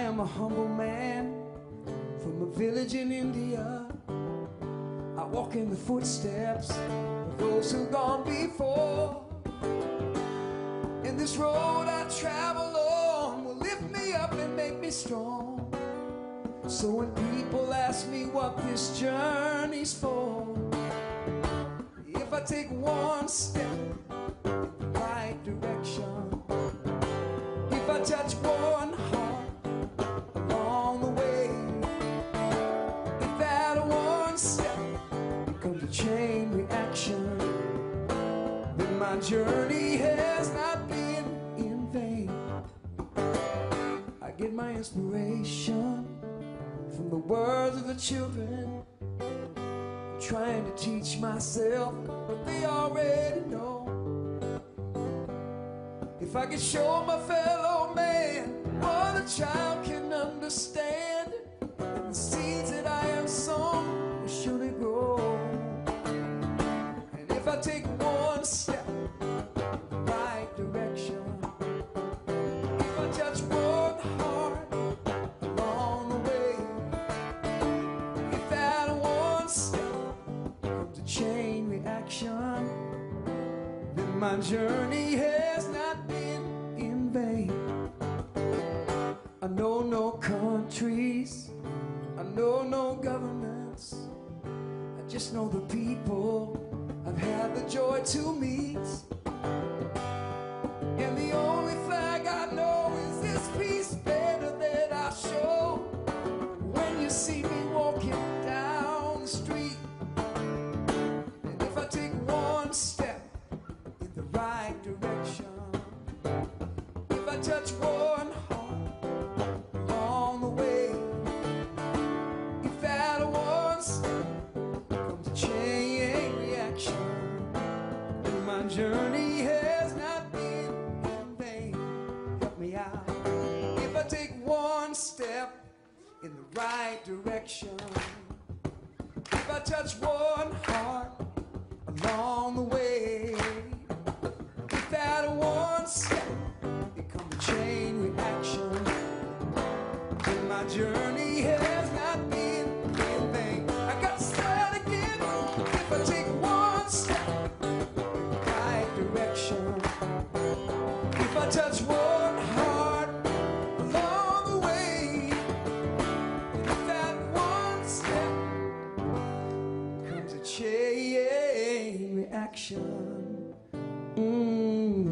am a humble man from a village in India. I walk in the footsteps of those who've gone before. And this road I travel on will lift me up and make me strong. So when people ask me what this journey's for, if I take one step a chain reaction, then my journey has not been in vain. I get my inspiration from the words of the children. I'm trying to teach myself what they already know. If I could show my fellow man I take one step right direction, if I touch one heart along the way, if that one step becomes a chain reaction, then my journey has not been in vain. I know no countries, I know no governments, I just know the people I've had the joy to meet. And the only flag I know is this peace banner that I show when you see me walking down the street. And if I take one step in the right direction, if I touch one right direction, if I touch one heart along the way, if that one step becomes a chain reaction, then my journey has not been reaction. mm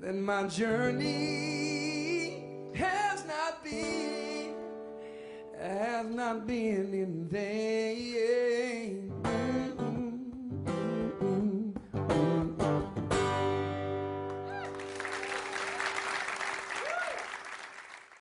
Then my journey has not been, has not been in vain.